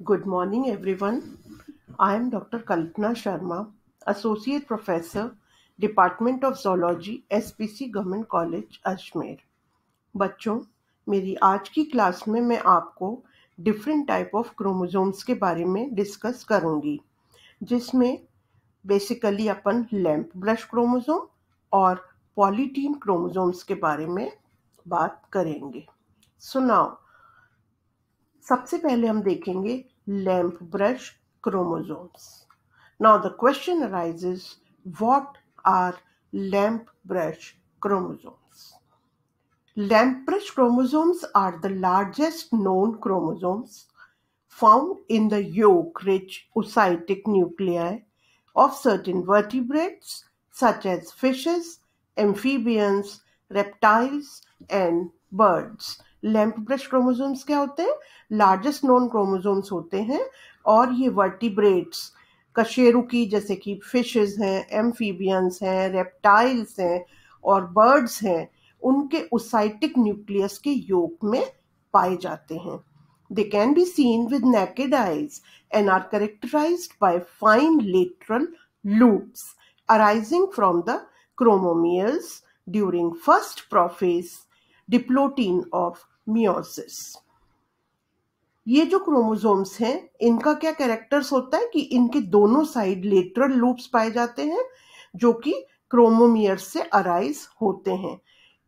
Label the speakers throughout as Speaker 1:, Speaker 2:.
Speaker 1: Good morning, everyone. I am Dr. Kalpana Sharma, Associate Professor, Department of Zoology, SPC Government College, Ajmer बच्चों मेरी आज की class में मैं आपको डिफरेंट टाइप ऑफ़ क्रोमोसोम्स के बारे में डिस्कस करूँगी जिसमें बेसिकली अपन लैम्प ब्रश क्रोमोसोम और पॉलीटीन क्रोमोसोम्स के बारे में बात करेंगे सुनाओ सबसे पहले हम देखेंगे lampbrush chromosomes. Now the question arises, what are lampbrush chromosomes? Lampbrush chromosomes are the largest known chromosomes found in the yolk-rich oocytic nuclei of certain vertebrates such as fishes, amphibians, reptiles, and birds. Lamp brush chromosomes क्या होते हैं? Largest non chromosomes होते हैं और ये vertebrates कशेरुकी जैसे कि फिशेस हैं एम्फीबियंस हैं रेप्टाइल्स हैं और बर्ड्स हैं, उनके उसाइटिक न्यूक्लियस के योग में पाए जाते हैं। They can be seen with naked eyes and are characterized by fine lateral loops arising from the chromomeres during first prophase diplotin of meiosis ये जो क्रोमोसोम्स हैं, इनका क्या कैरेक्टर्स होता है कि इनके दोनों साइड लेटरल लूप्स पाए जाते हैं, जो कि क्रोमोमियर से अराइज होते हैं।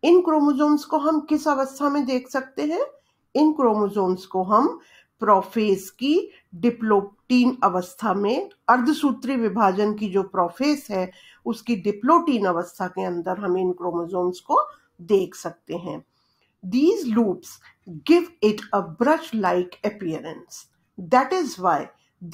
Speaker 1: इन क्रोमोसोम्स को हम किस अवस्था में देख सकते हैं? इन क्रोमोसोम्स को हम प्रोफेस की डिप्लोटीन अवस्था में, अर्धसूत्री विभाजन की जो प्रोफेस है, उसकी डिप्लोटीन अवस्था के अंदर हम इन क्रोमोसोम्स को देख सकते हैं। These loops give it a brush-like appearance. That is why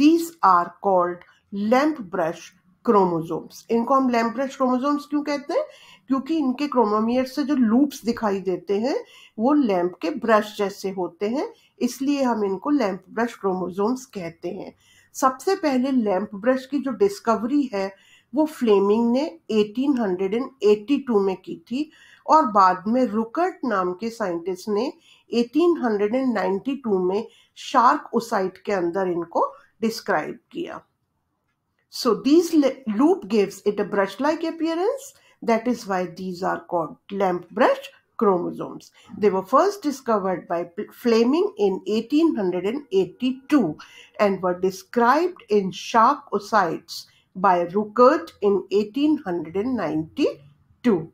Speaker 1: these are called lamp brush chromosomes इनको हम लैम्प ब्रश क्रोमोजोम्स क्यों कहते हैं? क्योंकि इनके क्रोमोमियर से जो लूप्स दिखाई देते हैं, वो लैम्प के ब्रश जैसे होते हैं। इसलिए हम इनको लैम्प ब्रश क्रोमोजोम्स कहते हैं। सबसे पहले लैम्प ब्रश की जो डिस्कवरी है, वो फ्लेमिंग ने 1882 में की थी। और बाद में रुकर्ट नाम के साइंटिस्ट ने 1892 में शार्क ओसाइट के अंदर इनको डिस्क्राइब किया so these loop gives it a brush like appearance that is why these are called lamp brush chromosomes they were first discovered by fleming in 1882 and were described in shark oocytes by ruckert in 1892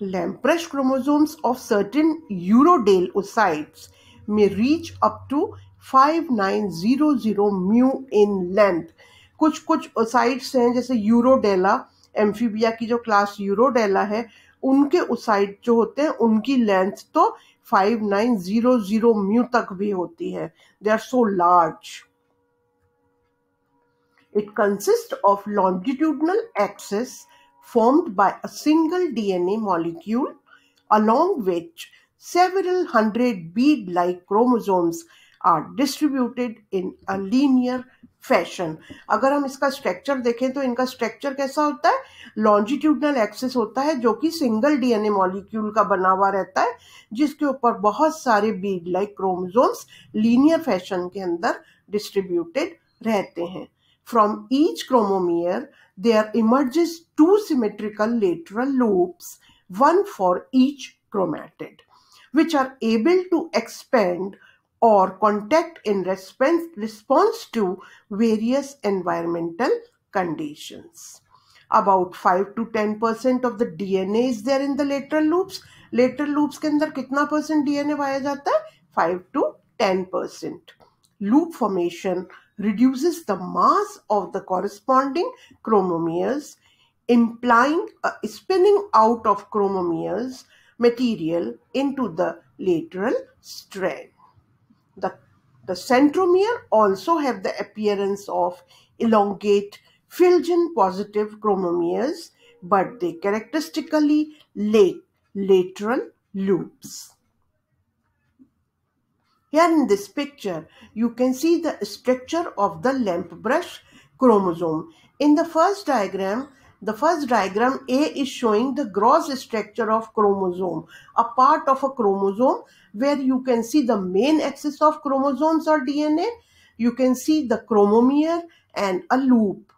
Speaker 1: Lamprecht chromosomes of certain urodale oocytes may reach up to 5900 mu in length. कुछ कुछ oocytes हैं, जैसे Urodela amphibia की जो class Urodela है, उनके oocyte जो होते हैं, उनकी लेंथ तो 5900 म्यू तक भी होती है they are so large it consist of longitudinal axes formed by a single DNA molecule, along which several hundred bead-like chromosomes are distributed in a linear fashion अगर हम इसका स्ट्रक्चर देखें तो इनका स्ट्रक्चर कैसा होता है? लॉन्जिट्यूडनल एक्सेस होता है, जो कि सिंगल डीएनए मॉलिक्यूल का बना हुआ रहता है, जिसके ऊपर बहुत सारे bead like chromosomes linear fashion के अंदर डिस्ट्रीब्यूटेड रहते हैं। From each chromomere, there emerges two symmetrical lateral loops, one for each chromatid, which are able to expand or contact in response, response to various environmental conditions. About 5 to 10 percent of the DNA is there in the lateral loops. Lateral loops के अंदर कितना percent DNA पाया जाता है 5 to 10 percent. Loop formation reduces the mass of the corresponding chromomeres, implying a spinning out of chromomeres material into the lateral strand. The, the centromere also have the appearance of elongate Feulgen positive chromomeres, but they characteristically lack lateral loops. Here in this picture, you can see the structure of the lamp brush chromosome. In the first diagram, the first diagram A is showing the gross structure of chromosome, a part of a chromosome where you can see the main axis of chromosomes or DNA, you can see the chromomere and a loop.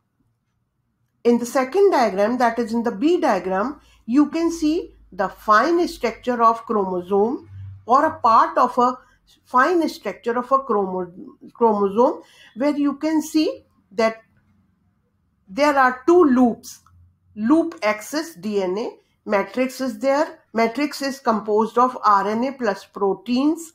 Speaker 1: In the second diagram, that is in the B diagram, you can see the fine structure of chromosome or a part of a fine structure of a chromo chromosome where you can see that there are two loops loop axis DNA matrix is there matrix is composed of RNA plus proteins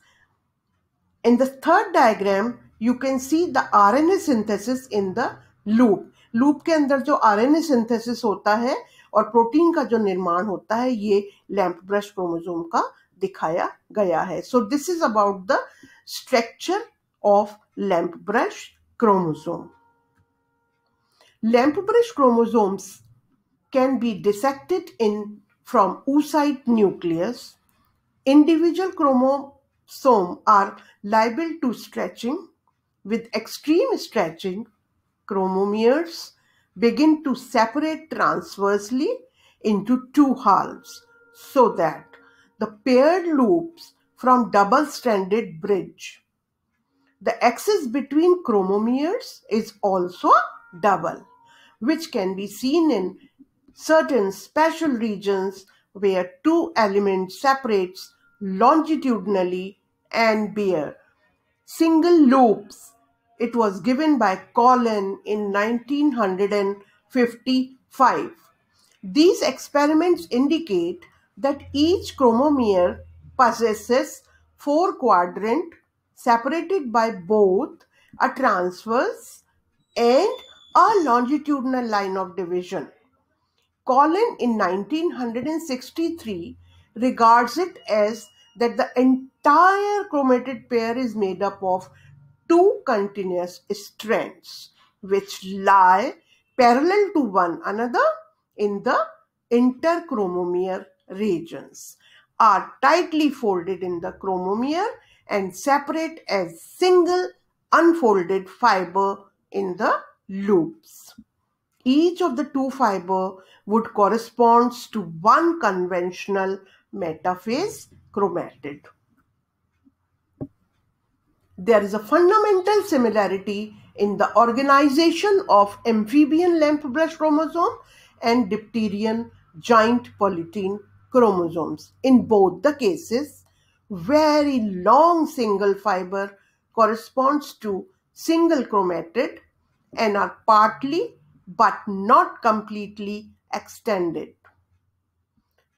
Speaker 1: in the third diagram you can see the RNA synthesis in the loop loop के अंदर जो RNA synthesis होता है और protein का जो निर्माण होता है ये लैंप ब्रश क्रोमोजोम का दिखाया गया है so this is about the structure of lamp brush chromosome lamp brush chromosomes can be dissected in from oocyte nucleus. Individual chromosomes are liable to stretching. With extreme stretching, chromomeres begin to separate transversely into two halves so that the paired loops from double-stranded bridge. The axis between chromomeres is also double, which can be seen in certain special regions where two elements separates longitudinally and bear single loops. It was given by Callan in 1955. These experiments indicate that each chromomere possesses four quadrant separated by both a transverse and a longitudinal line of division. Callan in 1963 regards it as that the entire chromatid pair is made up of two continuous strands which lie parallel to one another in the interchromomere regions are tightly folded in the chromomere and separate as single unfolded fiber in the loops. Each of the two fiber would correspond to one conventional metaphase chromatid. There is a fundamental similarity in the organization of amphibian lamp brush chromosome and dipteran giant polytene chromosomes. In both the cases, very long single fiber corresponds to single chromatid and are partly but not completely extended.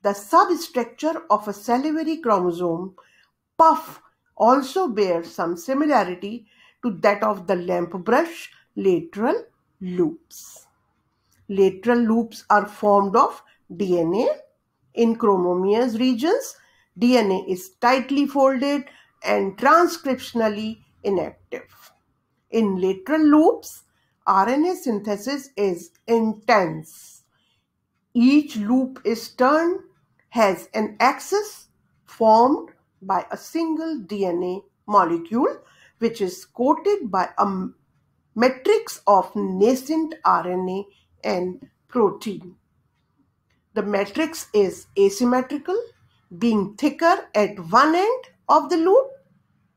Speaker 1: The substructure of a salivary chromosome puff also bears some similarity to that of the lamp brush lateral loops. Lateral loops are formed of DNA. In chromomeres regions, DNA is tightly folded and transcriptionally inactive. In lateral loops, RNA synthesis is intense. Each loop is turned, has an axis formed by a single DNA molecule which is coated by a matrix of nascent RNA and protein. The matrix is asymmetrical, being thicker at one end of the loop.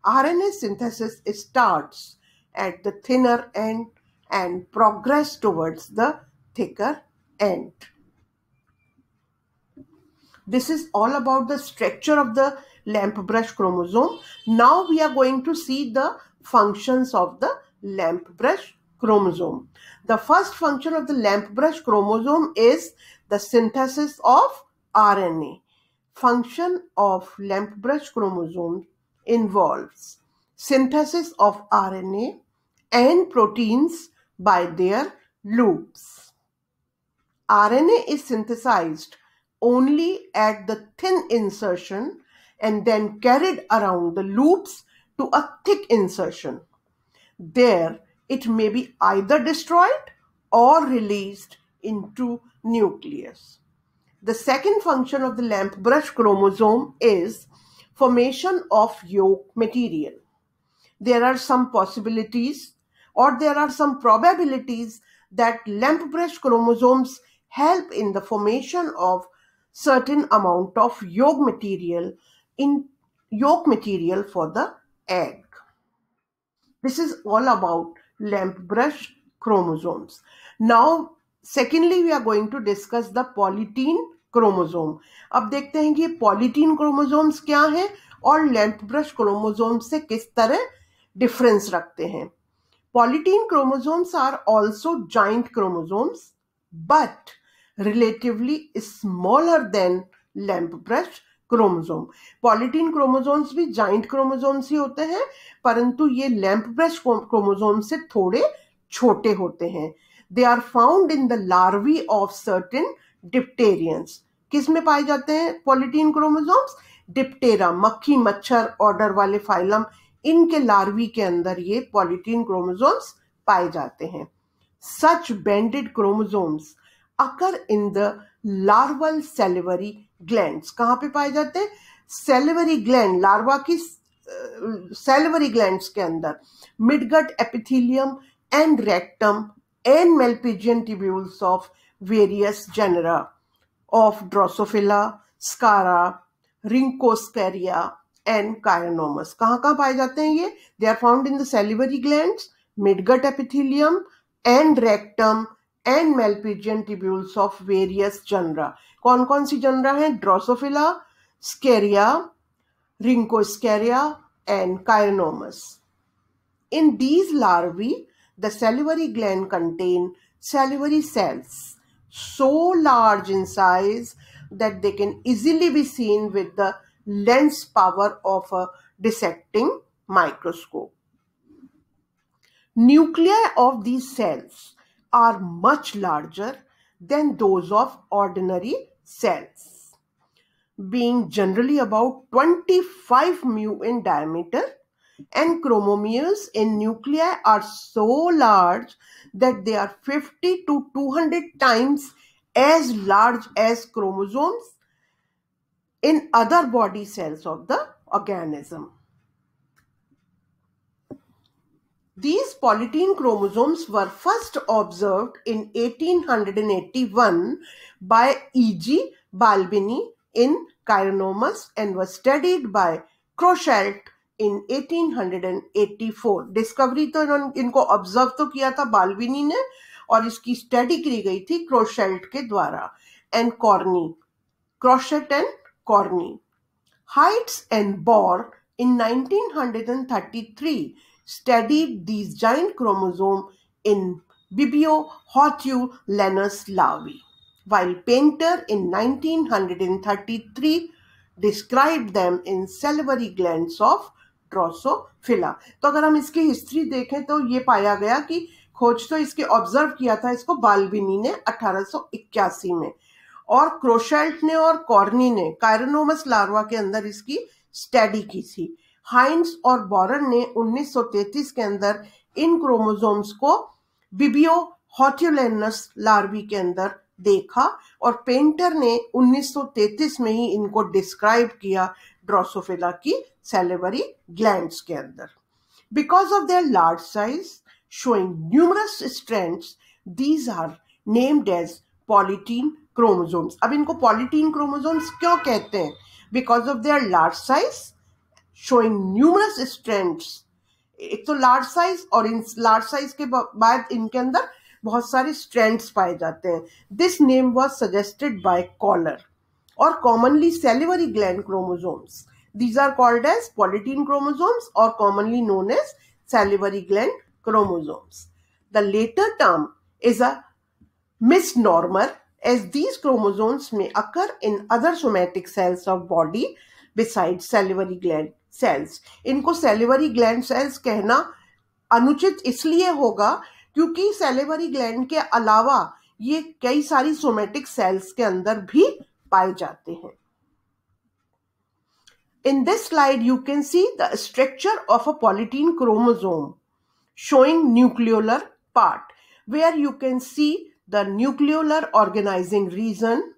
Speaker 1: RNA synthesis starts at the thinner end and progress towards the thicker end. This is all about the structure of the lamp brush chromosome. Now we are going to see the functions of the lamp brush chromosome. The first function of the lamp brush chromosome is the synthesis of RNA. Function of lamp brush chromosome involves synthesis of RNA and proteins by their loops. RNA is synthesized only at the thin insertion and then carried around the loops to a thick insertion. There, it may be either destroyed or released into nucleus. The second function of the lamp brush chromosome is formation of yolk material. There are some possibilities or there are some probabilities that lamp brush chromosomes help in the formation of certain amount of yolk material in yolk material for the egg. This is all about lamp brush chromosomes. Now, secondly, we are going to discuss the polytene chromosome अब देखते हैं कि polytene chromosomes क्या है और lamp brush chromosome से किस तरह डिफरेंस रखते हैं। Polytene chromosomes are also giant chromosomes but relatively smaller than lamp brush chromosome polytene chromosomes भी जॉइंट क्रोमोजोम्स ही होते हैं परंतु ये लैंप ब्रश क्रोमोजोम से थोड़े छोटे होते हैं। They are found in the larvae of certain dipterans किसमें पाए जाते हैं? पॉलिटीन क्रोमोजोम्स डिप्टेरा मक्खी, मच्छर ऑर्डर वाले फाइलम इनके लार्वी के अंदर ये पॉलिटीन क्रोमोजोम्स पाए जाते हैं। Such banded chromosomes occur in the larval salivary glands कहाँ पे पाए जाते हैं? सेलिवरी ग्लैंड लार्वा की सेलिवरी ग्लैंड्स के अंदर। Midgut epithelium and rectum and Malpighian tubules of various genera of Drosophila, Scara, Rhynchoscaria, and Chironomus कहाँ कहाँ पाए जाते हैं ये? They are found in the salivary gland midgut epithelium and rectum and Malpighian tubules of various genera कौन कौन सी genera है? Drosophila Sciara Rhynchosciara and Chironomus in these larvae the salivary gland contain salivary cells so large in size that they can easily be seen with the lens power of a dissecting microscope. Nuclei of these cells are much larger than those of ordinary cells, being generally about 25 mu in diameter and chromomeres in nuclei are so large that they are 50 to 200 times as large as chromosomes in other body cells of the organism. These polytene chromosomes were first observed in 1881 by E.G. Balbiani in Chironomus and was studied by Kroschelt in 1884 discovery तो इन्होंने, इनको observe तो किया था बालविनी ने, और इसकी study की गई थी क्रोशेल्ट के द्वारा and Carnoy Korschelt and Carnoy Heitz and Bauer in 1933 studied these giant chromosome in Bibio hortulanus larvae while Painter in 1933 described them in salivary glands of Drosophila. तो अगर हम इसकी हिस्ट्री देखें तो ये पाया गया कि खोज तो इसके ऑब्ज़र्व किया था इसको बालबिनी ने 1881 में। और क्रोशेल्ट ने और कॉर्नी ने, कायरोनोमस लार्वा के अंदर इसकी स्टडी की थी। हाइंस और बॉरन ने 1933 के अंदर इन क्रोमोजोम्स को बिबियो हॉट्यूलेनस लार्वी के अंदर देखा और पेंटर ने 1933 में ही इनको डिस्क्राइब किया ड्रोसोफिला की salivary glands के अंदर because of their large size showing numerous strands these are named as polytene chromosomes अब इनको polytene chromosomes क्यों कहते हैं because of their large size showing numerous strands एक तो लार्ज साइज़ और इन लार्ज साइज़ के बाद इनके अंदर बहुत सारे स्ट्रेंड्स पाए जाते हैं this name was suggested by Koller और commonly salivary gland chromosomes These are called as polytene chromosomes or commonly known as salivary gland chromosomes. The later term is a misnomer as these chromosomes may occur in other somatic cells of body besides salivary gland cells. इनको salivary gland cells कहना अनुचित इसलिए होगा क्योंकि salivary gland के अलावा ये कई सारी सोमेटिक सेल्स के अंदर भी पाए जाते हैं In this slide, you can see the structure of a polytene chromosome showing nucleolar part where you can see the nucleolar organizing region,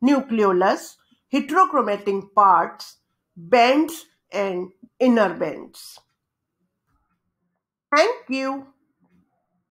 Speaker 1: nucleolus, heterochromatic parts, bands and interbands. Thank you.